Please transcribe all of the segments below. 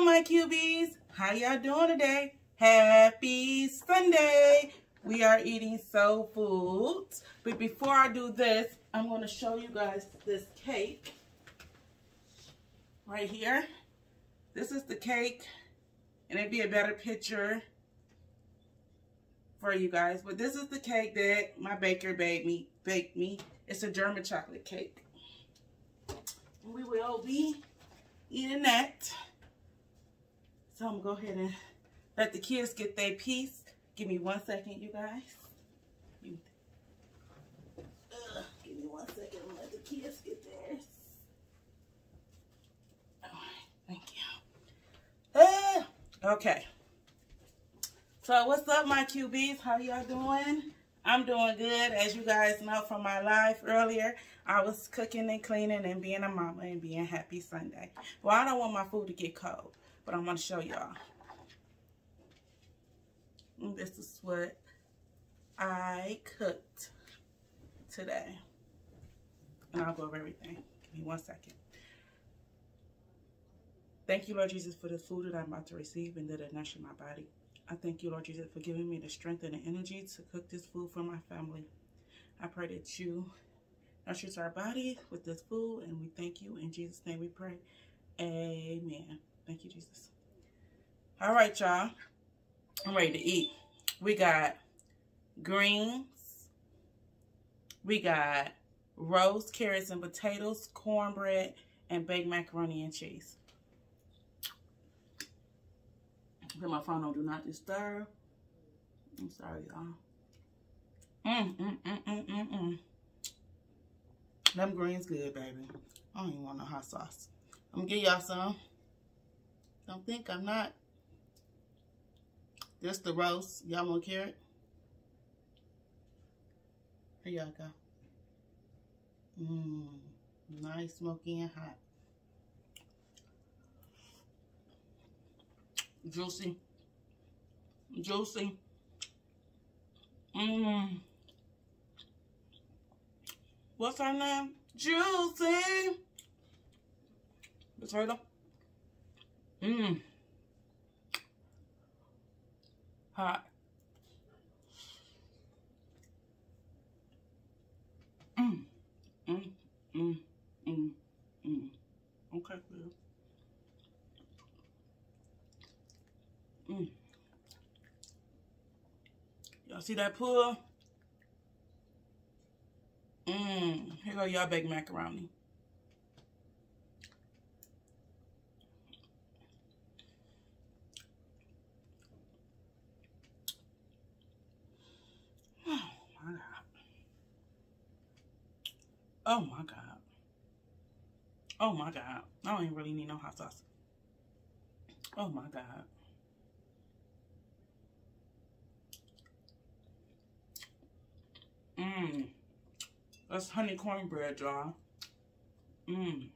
my QBs? How y'all doing today? Happy Sunday. We are eating soul foods. But before I do this, I'm going to show you guys this cake right here. This is the cake, and it'd be a better picture for you guys. But this is the cake that my baker baked me. Baked me. It's a German chocolate cake. We will be eating that. So I'm going to go ahead and let the kids get their piece. Give me one second, you guys. Uh, give me one second and let the kids get theirs. All right, thank you. Uh, okay. So what's up, my QBs? How y'all doing? I'm doing good. As you guys know from my live earlier, I was cooking and cleaning and being a mama and being happy Sunday. Well, I don't want my food to get cold, but I'm going to show y'all. This is what I cooked today. And I'll go over everything. Give me one second. Thank you, Lord Jesus, for the food that I'm about to receive and that it nourish my body. I thank you, Lord Jesus, for giving me the strength and the energy to cook this food for my family. I pray that you nourish our body with this food, and we thank you. In Jesus' name we pray. Amen. Thank you, Jesus. All right, y'all. I'm ready to eat. We got greens. We got roast carrots and potatoes, cornbread, and baked macaroni and cheese. Put my phone on Do Not Disturb. I'm sorry, y'all. Mm, mm, mm, mm, mm, mmm. Them greens good, baby. I don't even want no hot sauce. I'm gonna give y'all some. Don't think I'm not. This the roast. Y'all want carrot? Here y'all go. Mmm. Nice, smoky, and hot. Juicy. Juicy. Mmm. What's her name? Juicy. Potato. Mmm. Hot. Mmm. Mmm. Mmm. Mmm. Mmm. Okay, good. Mm. Y'all see that pull? Mmm. Here go y'all baked macaroni. Oh my God. Oh my God. I don't even really need no hot sauce. Oh my God. Mmm. That's honey cornbread, y'all. Mmm.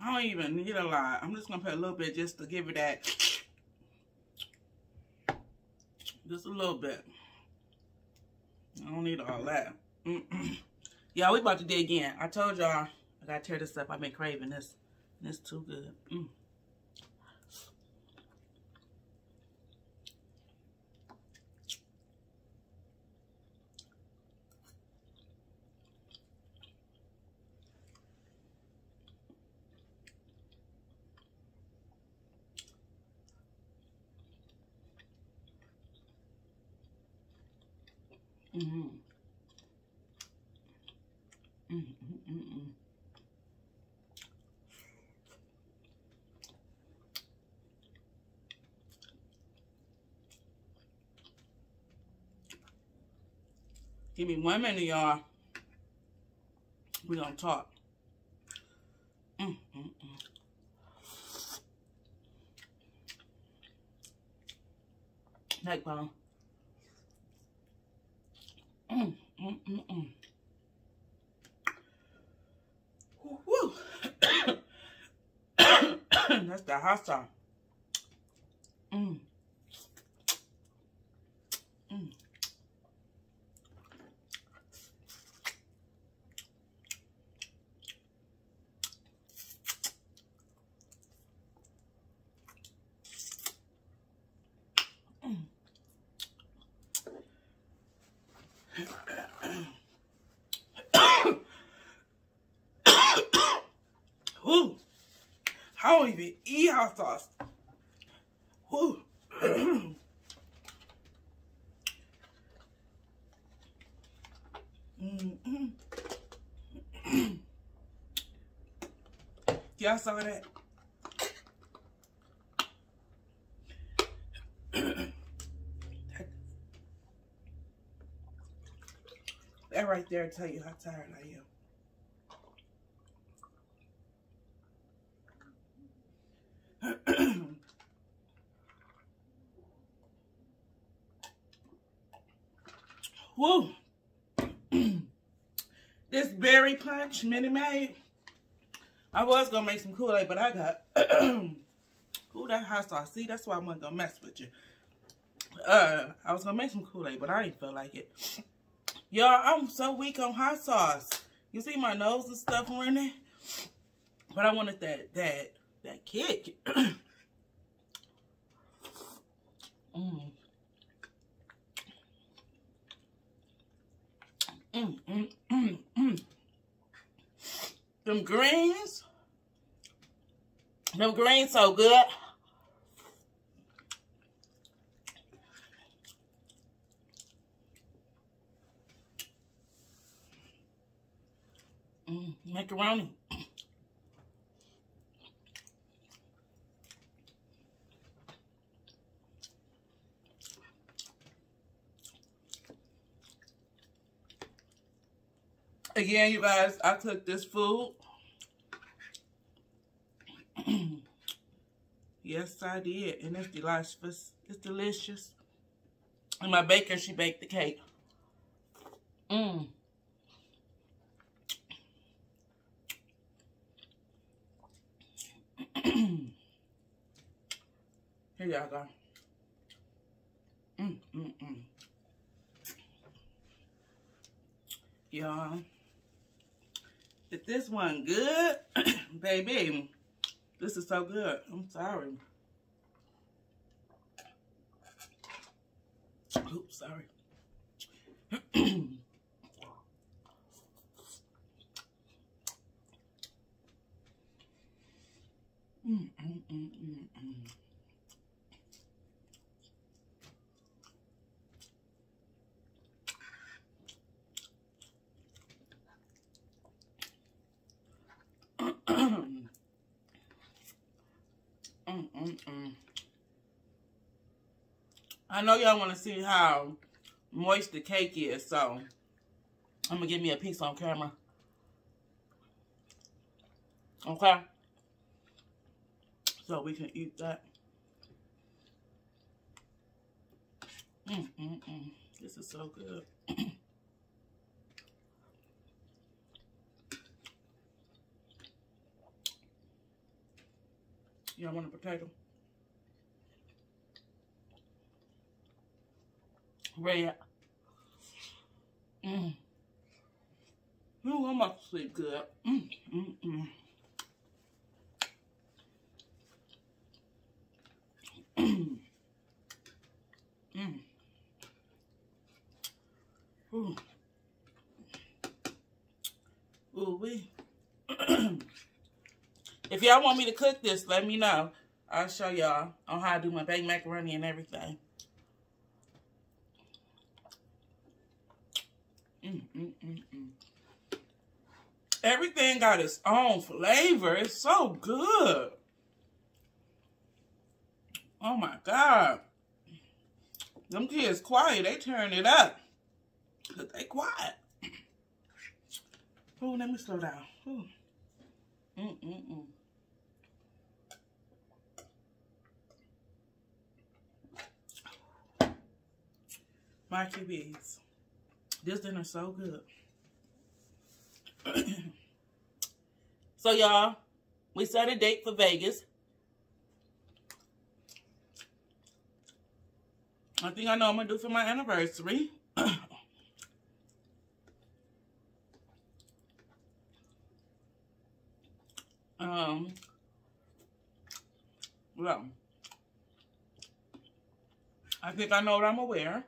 I don't even need a lot. I'm just going to put a little bit just to give it that. Just a little bit. I don't need all that. Y'all, we about to dig in. I told y'all I got to tear this up. I've been craving this. And it's too good. Mm. Mm-hmm. Mm, mm, mm, mm. Give me one minute, y'all. We're going to talk. Mm, mm, mm. Neck bone. Mm, mm, mm, mm. Woo. That's the hot sauce. Mm. Don't even eat hot sauce. Whew. Mm-hmm. Y'all saw that? that right there tell you how tired I am. Whoa. this berry punch Minute Maid. I was gonna make some Kool-Aid, but I got Ooh, that hot sauce. See, that's why I wasn't gonna mess with you. Uh, I was gonna make some Kool-Aid, but I didn't feel like it. Y'all, I'm so weak on hot sauce. You see my nose and stuff running? But I wanted that that that kick. mm. Mm, mm, mm, mm. Them greens. Them greens so good. Mm, macaroni. Again, you guys, I cooked this food. yes, I did. And it's delicious. It's delicious. And my baker, she baked the cake. Mmm. Here y'all go. Mm, mm, mm. Y'all. If this one good, baby, this is so good. I'm sorry. Oops, sorry. Mm, mm, mm, mm, mm. mm. I know y'all want to see how moist the cake is, so I'm going to give me a piece on camera. Okay? so we can eat that. Mm, mm, mm. This is so good. Y'all want a potato? Red. Mmm. Ooh, I'm about to sleep good. Mmm, mmm, mmm. mm. mm, mm. Ooh. Ooh, we. If y'all want me to cook this, let me know. I'll show y'all on how I do my baked macaroni and everything. Mm, mm, mm, mm. Everything got its own flavor. It's so good. Oh my God. Them kids quiet. They turn it up. But they quiet. Oh, let me slow down. Mm My QBs. This dinner's so good. so, y'all, we set a date for Vegas. I think I know I'm going to do for my anniversary. um, well, I think I know what I'm to wear.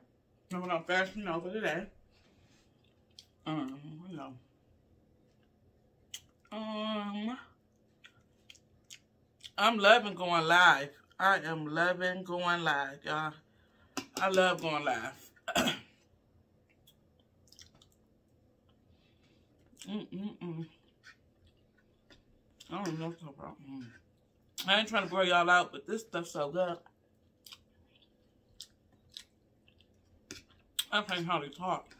I'm to fashion over today. Um, know. Um, I'm loving going live. I am loving going live, y'all. I love going live. Mm-mm-mm. I don't know about. Mm. I ain't trying to bore y'all out, but this stuff's so good. I can't hardly talk.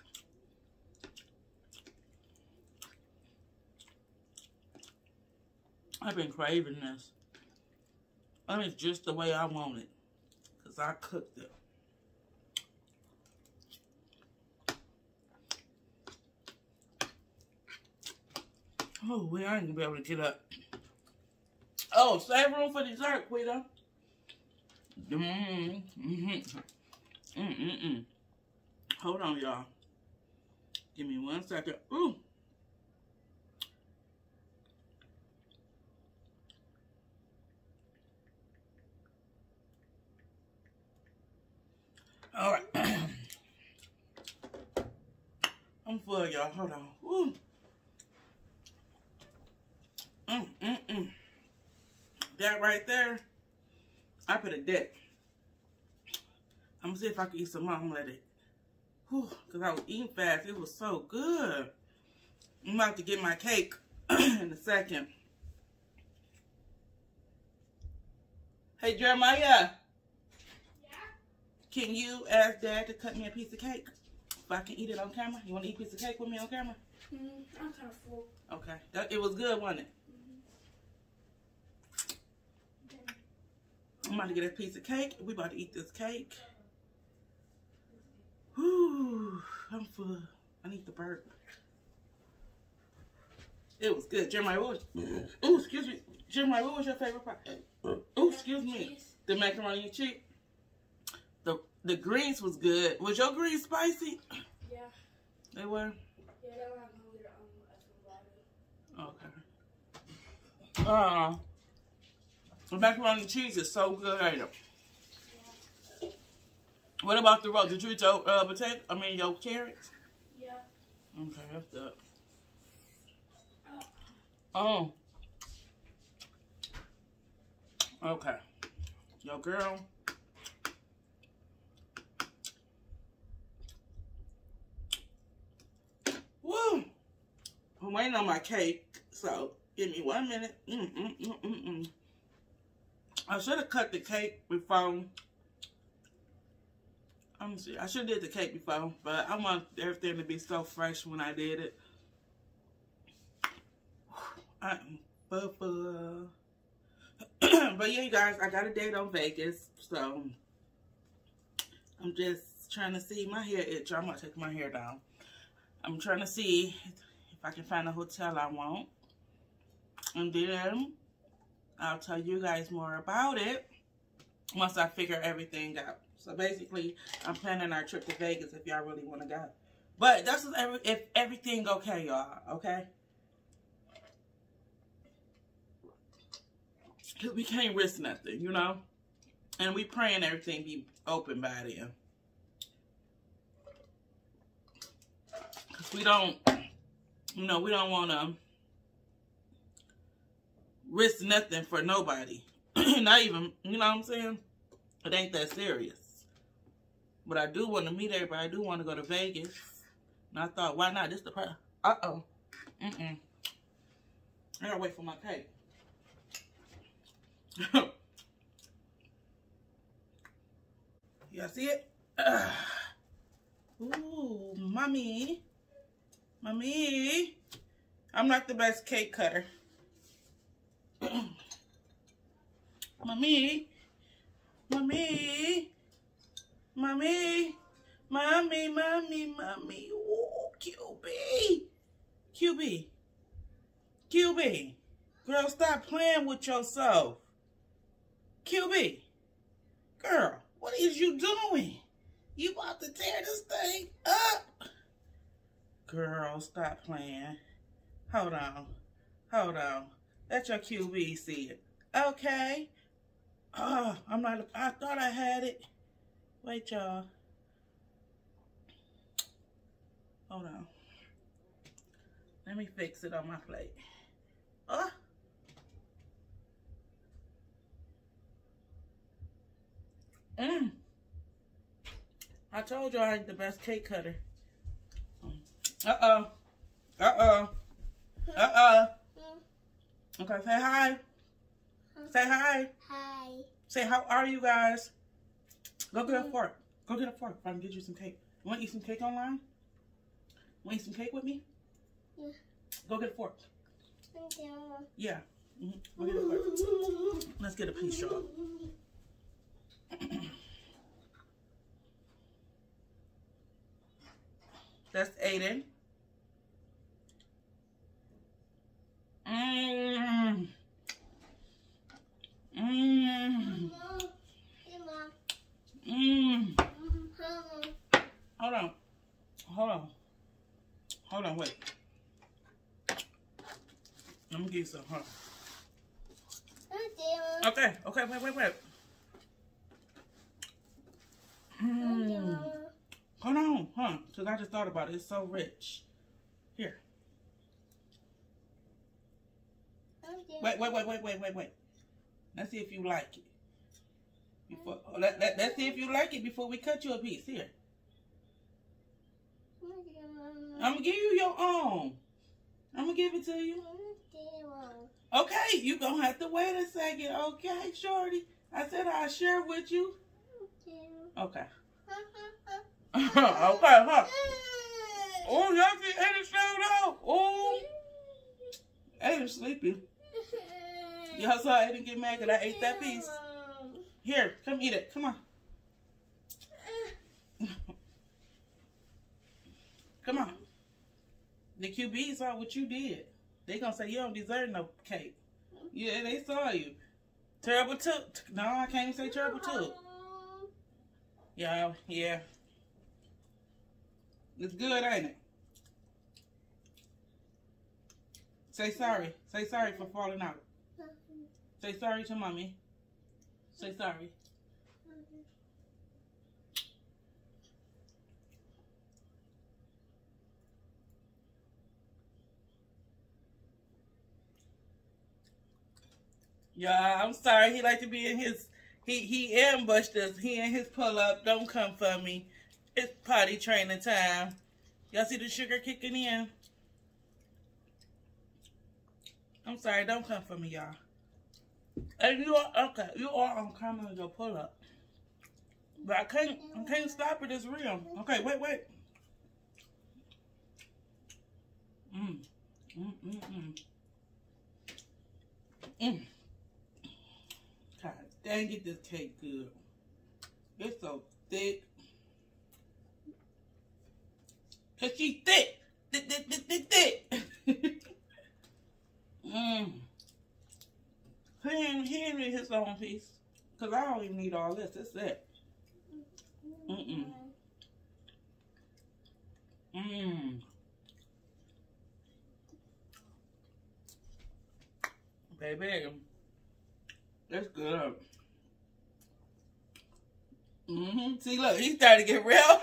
I've been craving this. And it's just the way I want it. Because I cooked it. Oh, we ain't gonna be able to get up. Oh, save room for dessert, Quita. Mm -hmm. Mm -mm -mm. Hold on, y'all. Give me one second. Ooh. All right. I'm full, y'all. Hold on. Ooh. Mm, mm, mm. That right there, I put a dip. I'm gonna see if I can eat some more. I'm gonna let it, whew, cause I was eating fast. It was so good. I'm about to get my cake in a second. Hey, Jeremiah. Yeah? Can you ask Dad to cut me a piece of cake? If I can eat it on camera? You want to eat a piece of cake with me on camera? Mm, I'm kind of full. Okay. That, it was good, wasn't it? I'm about to get a piece of cake. We about to eat this cake. Whew, I'm full. I need the burger. It was good. Jeremiah, what was, oh, excuse me. Jeremiah, what was your favorite part? Oh, excuse me. The macaroni and cheese. The the greens was good. Was your greens spicy? Yeah. They were? Yeah, they were um, Okay. Uh, the macaroni and cheese is so good, ain't it? Yeah. What about the roast? Did you eat your uh, potato? I mean, your carrots? Yeah. Okay, that's good. Oh. Okay. Yo, girl. Woo! I'm waiting on my cake, so give me one minute. Mm, mm, mm, mm, mm. I should have cut the cake before. See. I should have did the cake before, but I want everything to be so fresh when I did it. I'm but yeah, you guys, I got a date on Vegas, so I'm just trying to see my hair itch. I'm gonna take my hair down. I'm trying to see if I can find a hotel I want. And then I'll tell you guys more about it once I figure everything out. So basically, I'm planning our trip to Vegas if y'all really want to go. But that's if everything okay, y'all, okay? Because we can't risk nothing, you know? And we praying everything be open by then. Because we don't, you know, we don't want to risk nothing for nobody. Not even, you know what I'm saying? It ain't that serious. But I do want to meet everybody. I do want to go to Vegas. And I thought, why not? This the part. Uh-oh. Mm-mm. I gotta wait for my cake. Y'all see it? Uh. Ooh, mommy. Mommy. I'm not the best cake cutter. Mommy. Mommy. Mommy. Mommy, mommy, mommy. Ooh, QB. QB. QB. Girl, stop playing with yourself. QB. Girl, what is you doing? You about to tear this thing up? Girl, stop playing. Hold on. Hold on. Let your QB see it. Okay. Oh, I'm not, I thought I had it. Wait, y'all. Uh, hold on. Let me fix it on my plate. Oh. Mm. I told you I ain't the best cake cutter. Mm. Uh-oh. Uh-oh. Uh-oh. Okay, say hi. Say hi. Hi. Say, how are you guys? Go get a fork. Go get a fork if I can get you some cake. You want to eat some cake online? Want to eat some cake with me? Yeah. Go get a fork. Thank you. Yeah. Mm -hmm. Go get a fork. Let's get a piece, y'all. That's Aiden. Mmm. Mmm. Mmm. Hold on. Hold on. Hold on, wait. Let me get you some. huh? Okay, okay, wait, wait, wait. Mm. Hold on, huh? Because I just thought about it. It's so rich. Here. Wait, wait, wait, wait, wait, wait, wait. Let's see if you like it. Before, let, let, let's see if you like it before we cut you a piece. Here. I'm going to give you your own. I'm going to give it to you. Okay, you going to have to wait a second. Okay, shorty. I said I'll share with you. Okay. okay, huh? Oh, y'all see Eddie showed up. Oh. Eddie's sleepy. Y'all saw Eddie get mad because I ate that piece. Here, come eat it. Come on. come on. The QB saw what you did. They gonna say you don't deserve no cake. Yeah, they saw you. Terrible too. No, I can't even say terrible too. Yeah, yeah. It's good, ain't it? Say sorry. Say sorry for falling out. Say sorry to mommy. Say sorry. Yeah, I'm sorry. He like to be in his he he ambushed us. He in his pull up. Don't come for me. It's potty training time. Y'all see the sugar kicking in? I'm sorry. Don't come for me, y'all. And you are okay. You are on camera your pull up, but I can't. I can't stop it. It's real. Okay, wait, wait. Mmm. Mmm. Mmm. Mmm. Mmm. God dang it, this cake good. It's so thick. Cause she thick. Thick, thick, thick, thick, thick. Mmm. He ain't, he ain't need his own piece. Because I don't even need all this. That's it. Mm-mm. Mmm. Baby. That's good. Mm-hmm. See, look, he's starting to get real.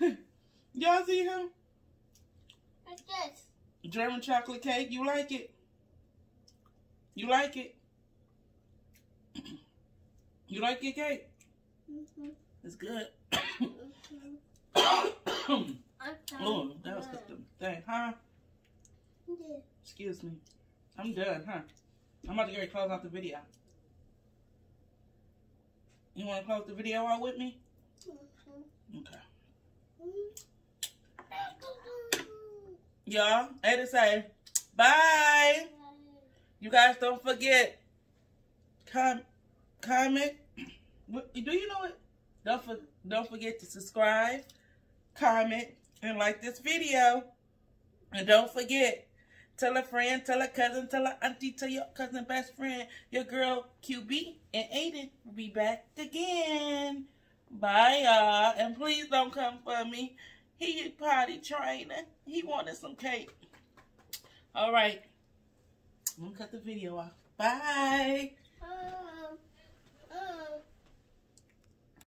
yeah. Y'all see him? What's this? German chocolate cake. You like it? You like it? You like your cake? Mm -hmm. It's good. mm -hmm. oh, that was the thing, huh? Yeah. Excuse me. I'm done, huh? I'm about to get ready to close out the video. You want to close the video out with me? Mm-hmm. Okay. Y'all, I to say, bye. You guys don't forget, com comment. Do you know it? Don't, for, don't forget to subscribe, comment, and like this video. And don't forget, tell a friend, tell a cousin, tell a auntie, tell your cousin best friend, your girl QB and Aiden will be back again. Bye, y'all. And please don't come for me. He potty training. He wanted some cake. All right. I'm gonna cut the video off. Bye. Bye.